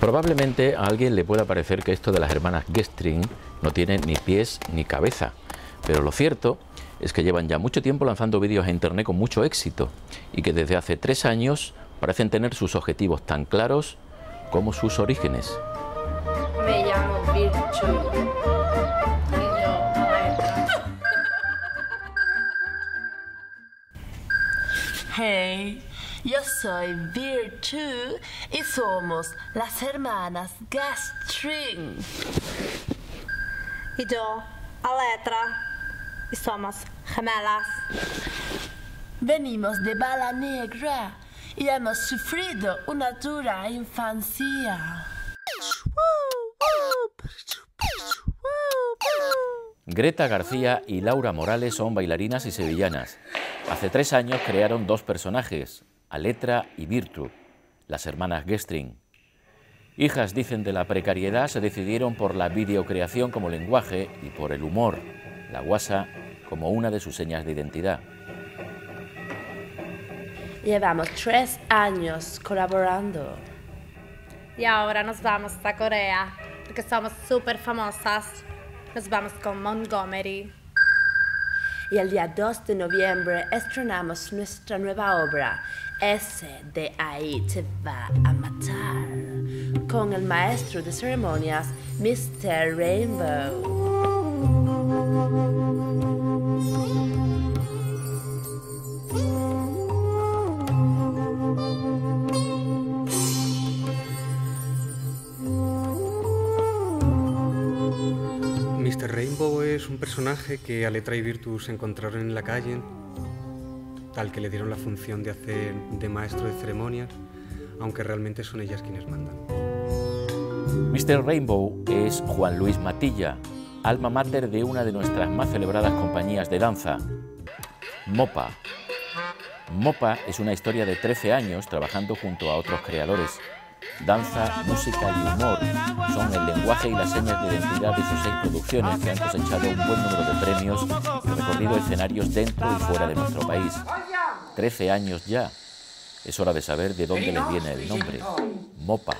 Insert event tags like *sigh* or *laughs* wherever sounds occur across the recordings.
Probablemente a alguien le pueda parecer que esto de las hermanas Gestring no tiene ni pies ni cabeza, pero lo cierto es que llevan ya mucho tiempo lanzando vídeos a internet con mucho éxito y que desde hace tres años parecen tener sus objetivos tan claros como sus orígenes. Me llamo Virtue. Hey, yo soy Virtue y somos las hermanas Gastring. Y yo, Aletra. Y somos gemelas. Venimos de Bala Negra y hemos sufrido una dura infancia. Greta García y Laura Morales son bailarinas y sevillanas. Hace tres años crearon dos personajes, Aletra y Virtu, las hermanas Gestring. Hijas, dicen, de la precariedad, se decidieron por la videocreación como lenguaje y por el humor, la guasa, como una de sus señas de identidad. Llevamos tres años colaborando. Y ahora nos vamos a Corea, porque somos súper famosas. Nos vamos con Montgomery. Y el día 2 de noviembre estrenamos nuestra nueva obra, Ese de ahí te va a matar, con el maestro de ceremonias, Mr. Rainbow. Rainbow es un personaje que Aletra y Virtus encontraron en la calle, al que le dieron la función de hacer de maestro de ceremonias, aunque realmente son ellas quienes mandan. Mr. Rainbow es Juan Luis Matilla, alma mater de una de nuestras más celebradas compañías de danza, Mopa. Mopa es una historia de 13 años trabajando junto a otros creadores. Danza, música y humor son el lenguaje y las señas de identidad de sus seis producciones que han cosechado un buen número de premios y recorrido escenarios dentro y fuera de nuestro país. 13 años ya. Es hora de saber de dónde les viene el nombre. Mopa.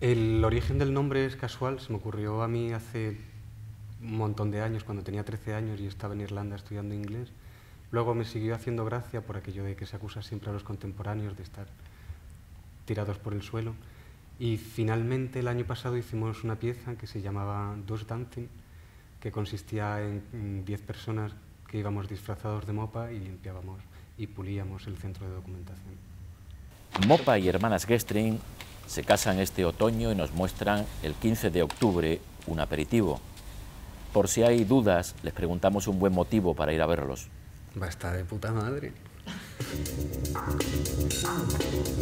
El origen del nombre es casual, se me ocurrió a mí hace un montón de años, cuando tenía 13 años y estaba en Irlanda estudiando inglés. Luego me siguió haciendo gracia por aquello de que se acusa siempre a los contemporáneos de estar tirados por el suelo. Y finalmente el año pasado hicimos una pieza que se llamaba Dos Dancing, que consistía en 10 personas que íbamos disfrazados de mopa y limpiábamos y pulíamos el centro de documentación. Mopa y hermanas Gestring se casan este otoño y nos muestran el 15 de octubre un aperitivo. Por si hay dudas, les preguntamos un buen motivo para ir a verlos. Va a estar de puta madre. *laughs*